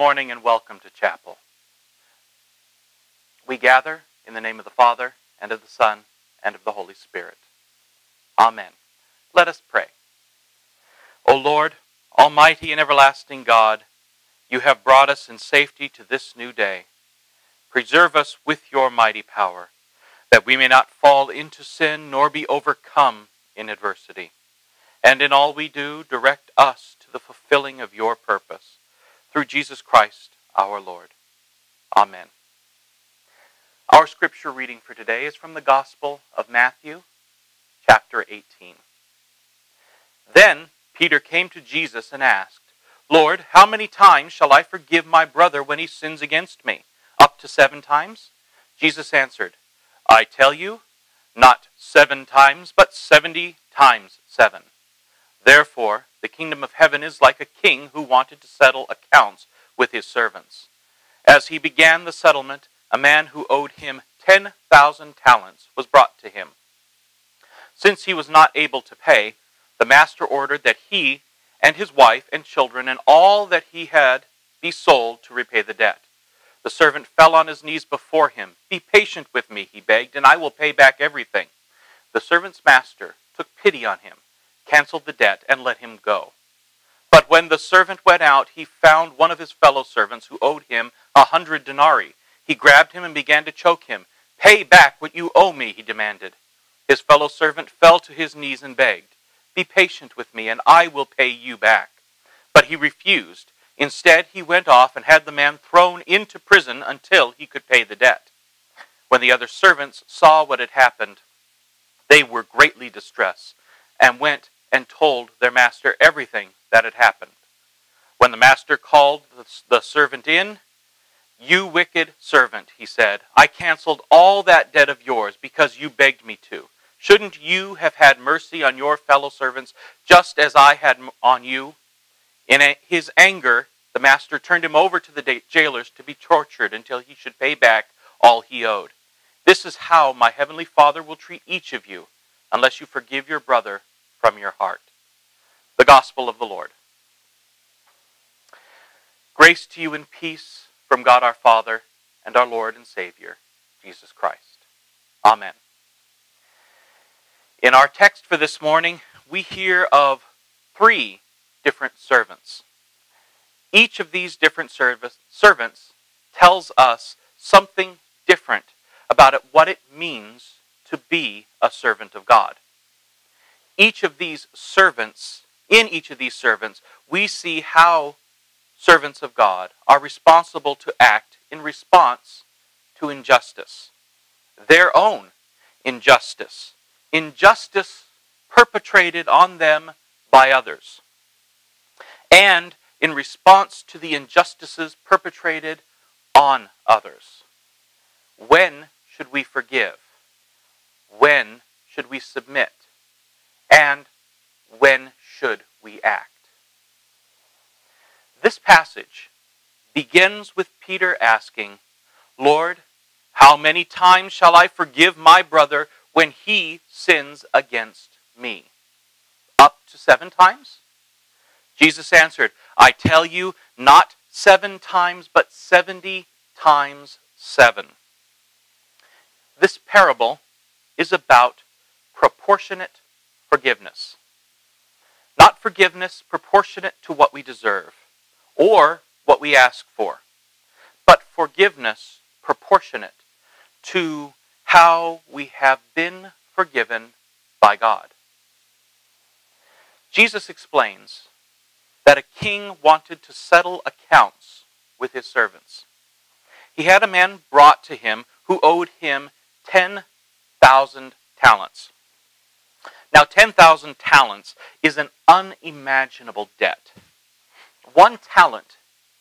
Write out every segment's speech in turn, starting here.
morning and welcome to chapel. We gather in the name of the Father, and of the Son, and of the Holy Spirit. Amen. Let us pray. O Lord, Almighty and everlasting God, you have brought us in safety to this new day. Preserve us with your mighty power, that we may not fall into sin nor be overcome in adversity. And in all we do, direct us to the fulfilling of your purpose. Through Jesus Christ our Lord. Amen. Our scripture reading for today is from the Gospel of Matthew, chapter 18. Then Peter came to Jesus and asked, Lord, how many times shall I forgive my brother when he sins against me? Up to seven times? Jesus answered, I tell you, not seven times, but seventy times seven. Therefore, the kingdom of heaven is like a king who wanted to settle accounts with his servants. As he began the settlement, a man who owed him 10,000 talents was brought to him. Since he was not able to pay, the master ordered that he and his wife and children and all that he had be sold to repay the debt. The servant fell on his knees before him. Be patient with me, he begged, and I will pay back everything. The servant's master took pity on him, canceled the debt, and let him go. But when the servant went out, he found one of his fellow servants who owed him a hundred denarii. He grabbed him and began to choke him. Pay back what you owe me, he demanded. His fellow servant fell to his knees and begged. Be patient with me, and I will pay you back. But he refused. Instead, he went off and had the man thrown into prison until he could pay the debt. When the other servants saw what had happened, they were greatly distressed and went and told their master everything that had happened. When the master called the servant in, You wicked servant, he said, I canceled all that debt of yours because you begged me to. Shouldn't you have had mercy on your fellow servants just as I had on you? In his anger, the master turned him over to the jailers to be tortured until he should pay back all he owed. This is how my heavenly Father will treat each of you unless you forgive your brother from your heart. The Gospel of the Lord. Grace to you and peace from God our Father and our Lord and Savior, Jesus Christ. Amen. In our text for this morning, we hear of three different servants. Each of these different service, servants tells us something different about it, what it means to be a servant of God. Each of these servants, in each of these servants, we see how servants of God are responsible to act in response to injustice, their own injustice injustice perpetrated on them by others, and in response to the injustices perpetrated on others. When should we forgive? When should we submit? And when should we act? This passage begins with Peter asking, Lord, how many times shall I forgive my brother when he sins against me? Up to seven times? Jesus answered, I tell you, not seven times, but seventy times seven. This parable is about proportionate forgiveness. Not forgiveness proportionate to what we deserve or what we ask for, but forgiveness proportionate to how we have been forgiven by God. Jesus explains that a king wanted to settle accounts with his servants. He had a man brought to him who owed him 10,000 talents. Now, 10,000 talents is an unimaginable debt. One talent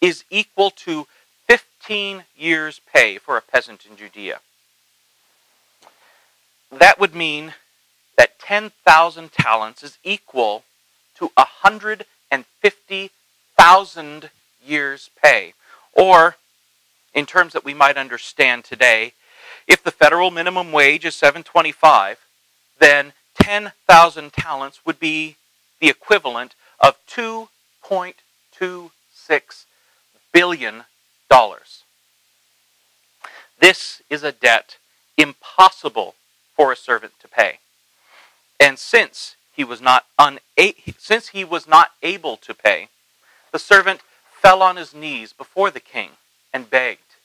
is equal to 15 years' pay for a peasant in Judea that would mean that 10,000 talents is equal to 150,000 years' pay. Or, in terms that we might understand today, if the federal minimum wage is 725, then 10,000 talents would be the equivalent of $2.26 billion. This is a debt impossible for a servant to pay. And since he was not una- since he was not able to pay, the servant fell on his knees before the king and begged,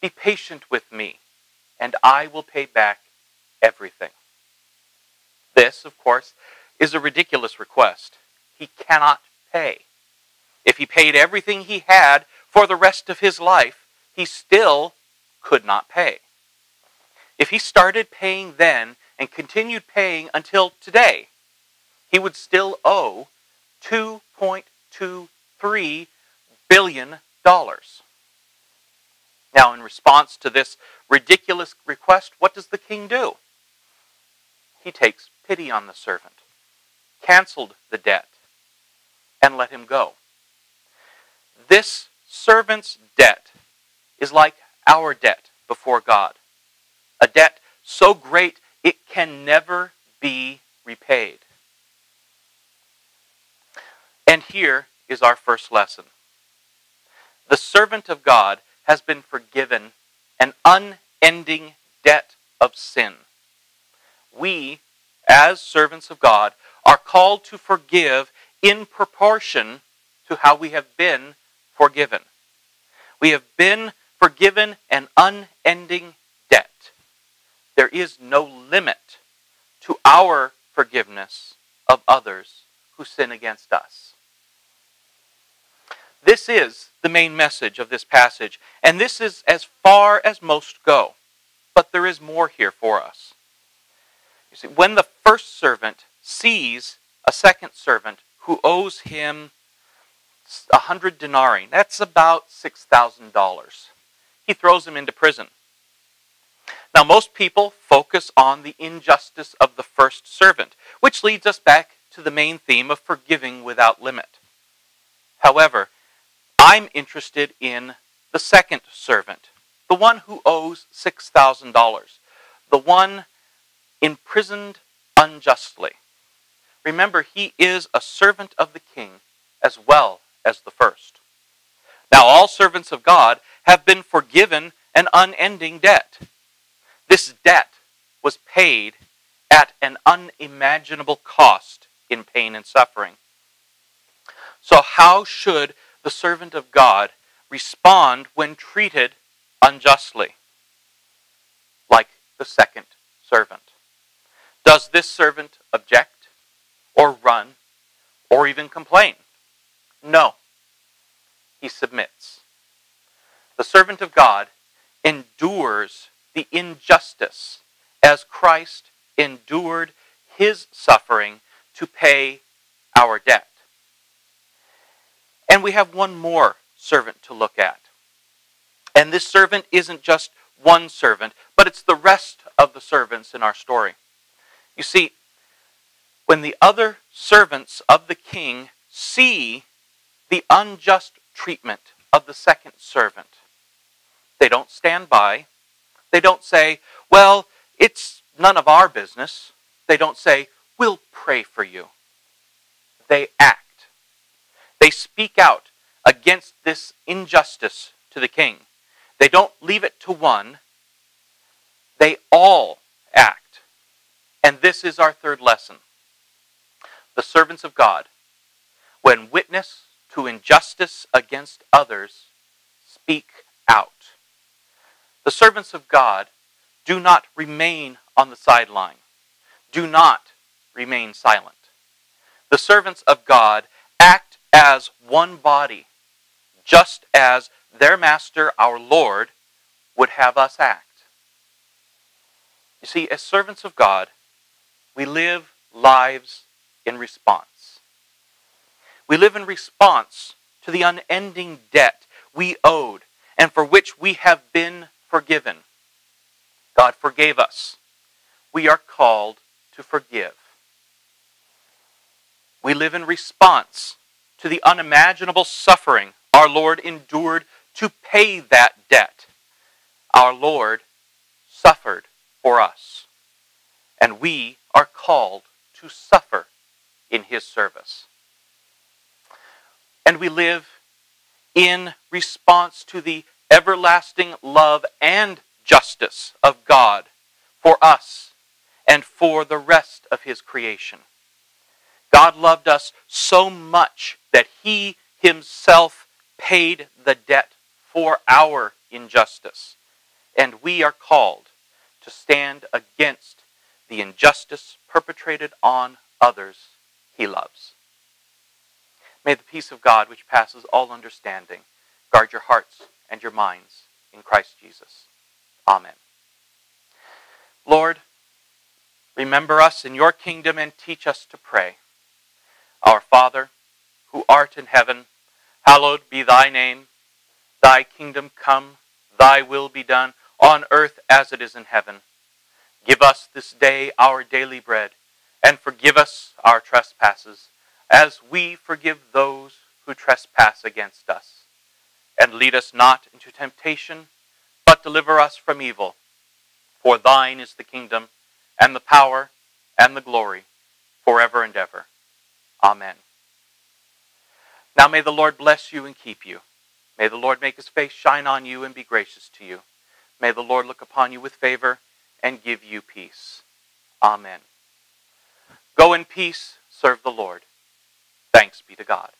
"Be patient with me, and I will pay back everything." This, of course, is a ridiculous request. He cannot pay. If he paid everything he had for the rest of his life, he still could not pay. If he started paying then and continued paying until today, he would still owe $2.23 billion. Now, in response to this ridiculous request, what does the king do? He takes pity on the servant, canceled the debt, and let him go. This servant's debt is like our debt before God, a debt so great it can never be repaid. And here is our first lesson. The servant of God has been forgiven an unending debt of sin. We, as servants of God, are called to forgive in proportion to how we have been forgiven. We have been forgiven an unending debt. There is no limit to our forgiveness of others who sin against us. This is the main message of this passage, and this is as far as most go. But there is more here for us. You see, when the first servant sees a second servant who owes him a hundred denarii, that's about six thousand dollars. He throws him into prison. Now, most people focus on the injustice of the first servant, which leads us back to the main theme of forgiving without limit. However, I'm interested in the second servant, the one who owes $6,000, the one imprisoned unjustly. Remember, he is a servant of the king as well as the first. Now, all servants of God have been forgiven an unending debt. This debt was paid at an unimaginable cost in pain and suffering. So, how should the servant of God respond when treated unjustly? Like the second servant. Does this servant object, or run, or even complain? No. He submits. The servant of God endures the injustice as Christ endured his suffering to pay our debt. And we have one more servant to look at. And this servant isn't just one servant, but it's the rest of the servants in our story. You see, when the other servants of the king see the unjust treatment of the second servant, they don't stand by. They don't say, well, it's none of our business. They don't say, we'll pray for you. They act. They speak out against this injustice to the king. They don't leave it to one. They all act. And this is our third lesson. The servants of God, when witness to injustice against others, speak out. The servants of God do not remain on the sideline. Do not remain silent. The servants of God act as one body, just as their master, our Lord, would have us act. You see, as servants of God, we live lives in response. We live in response to the unending debt we owed and for which we have been forgiven. God forgave us. We are called to forgive. We live in response to the unimaginable suffering our Lord endured to pay that debt. Our Lord suffered for us, and we are called to suffer in His service. And we live in response to the everlasting love and justice of God for us and for the rest of his creation. God loved us so much that he himself paid the debt for our injustice. And we are called to stand against the injustice perpetrated on others he loves. May the peace of God, which passes all understanding, guard your hearts and your minds in Christ Jesus. Amen. Lord, remember us in your kingdom and teach us to pray. Our Father, who art in heaven, hallowed be thy name. Thy kingdom come, thy will be done, on earth as it is in heaven. Give us this day our daily bread, and forgive us our trespasses, as we forgive those who trespass against us. And lead us not into temptation, but deliver us from evil. For thine is the kingdom, and the power, and the glory, forever and ever. Amen. Now may the Lord bless you and keep you. May the Lord make his face shine on you and be gracious to you. May the Lord look upon you with favor and give you peace. Amen. Go in peace, serve the Lord. Thanks be to God.